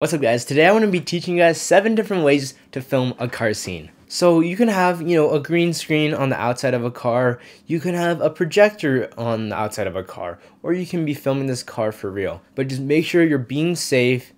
What's up guys, today I want to be teaching you guys 7 different ways to film a car scene. So you can have, you know, a green screen on the outside of a car, you can have a projector on the outside of a car, or you can be filming this car for real. But just make sure you're being safe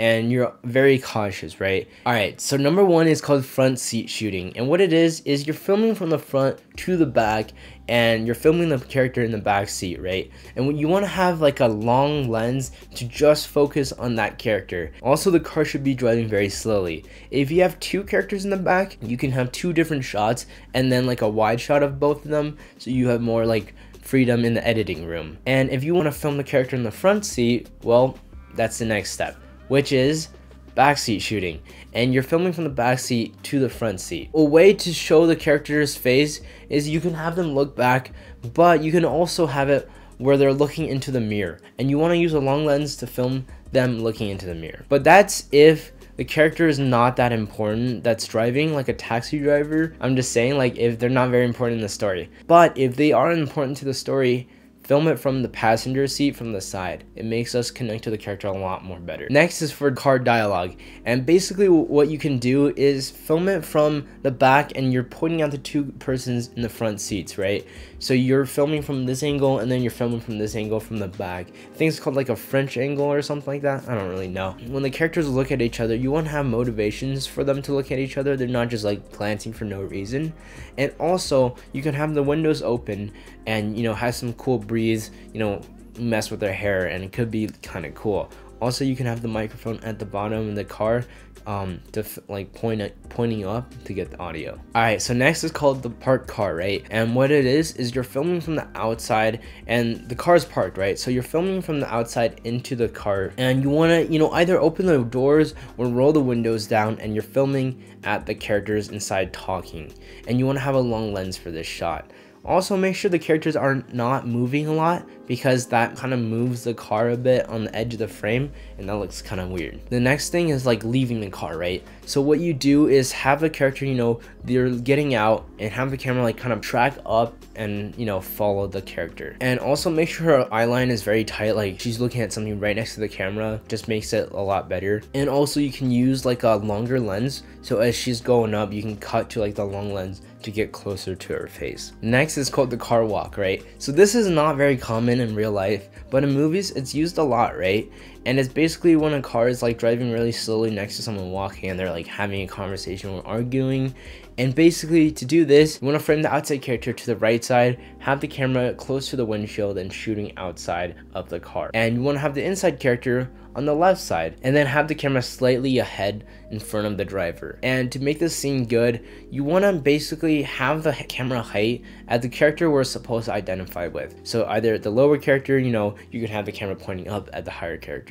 and you're very cautious, right? All right, so number one is called front seat shooting. And what it is, is you're filming from the front to the back and you're filming the character in the back seat, right? And you want to have like a long lens to just focus on that character. Also, the car should be driving very slowly. If you have two characters in the back, you can have two different shots and then like a wide shot of both of them so you have more like freedom in the editing room. And if you want to film the character in the front seat, well, that's the next step which is backseat shooting and you're filming from the backseat to the front seat. A way to show the character's face is you can have them look back but you can also have it where they're looking into the mirror and you want to use a long lens to film them looking into the mirror. But that's if the character is not that important that's driving like a taxi driver. I'm just saying like if they're not very important in the story. But if they are important to the story, Film it from the passenger seat from the side. It makes us connect to the character a lot more better. Next is for car dialogue. And basically what you can do is film it from the back and you're pointing out the two persons in the front seats, right? So you're filming from this angle and then you're filming from this angle from the back. I think it's called like a French angle or something like that. I don't really know. When the characters look at each other, you want to have motivations for them to look at each other. They're not just like glancing for no reason. And also, you can have the windows open and, you know, have some cool breeze breeze, you know, mess with their hair and it could be kind of cool. Also, you can have the microphone at the bottom of the car um, to like point at pointing up to get the audio. All right, so next is called the parked car, right? And what it is is you're filming from the outside and the car is parked, right? So you're filming from the outside into the car and you want to, you know, either open the doors or roll the windows down and you're filming at the characters inside talking. And you want to have a long lens for this shot. Also, make sure the characters are not moving a lot because that kind of moves the car a bit on the edge of the frame and that looks kind of weird. The next thing is like leaving the car, right? So what you do is have the character, you know, they're getting out and have the camera like kind of track up and, you know, follow the character. And also make sure her eye line is very tight, like she's looking at something right next to the camera, just makes it a lot better. And also you can use like a longer lens. So as she's going up, you can cut to like the long lens to get closer to her face. Next is called the car walk, right? So this is not very common in real life, but in movies it's used a lot, right? And it's basically when a car is like driving really slowly next to someone walking and they're like having a conversation or arguing. And basically to do this, you want to frame the outside character to the right side, have the camera close to the windshield and shooting outside of the car. And you want to have the inside character on the left side and then have the camera slightly ahead in front of the driver. And to make this scene good, you want to basically have the camera height at the character we're supposed to identify with. So either the lower character, you know, you can have the camera pointing up at the higher character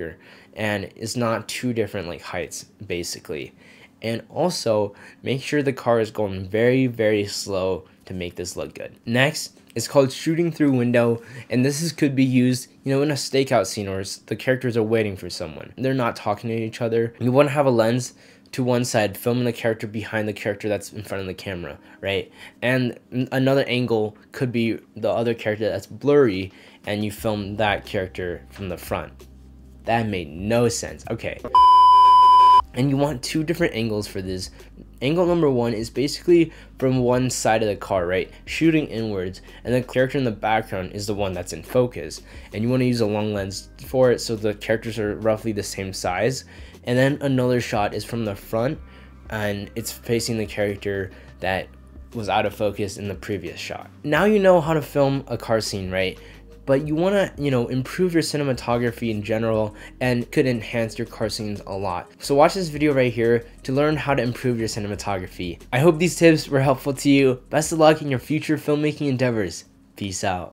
and it's not two different like heights basically. And also make sure the car is going very, very slow to make this look good. Next, it's called shooting through window, and this is, could be used, you know, in a stakeout scene or the characters are waiting for someone. They're not talking to each other. You want to have a lens to one side, filming the character behind the character that's in front of the camera, right? And another angle could be the other character that's blurry, and you film that character from the front. That made no sense. Okay. And you want two different angles for this Angle number one is basically from one side of the car, right? Shooting inwards, and the character in the background is the one that's in focus. And you want to use a long lens for it so the characters are roughly the same size. And then another shot is from the front, and it's facing the character that was out of focus in the previous shot. Now you know how to film a car scene, right? But you want to, you know, improve your cinematography in general and could enhance your car scenes a lot. So watch this video right here to learn how to improve your cinematography. I hope these tips were helpful to you. Best of luck in your future filmmaking endeavors. Peace out.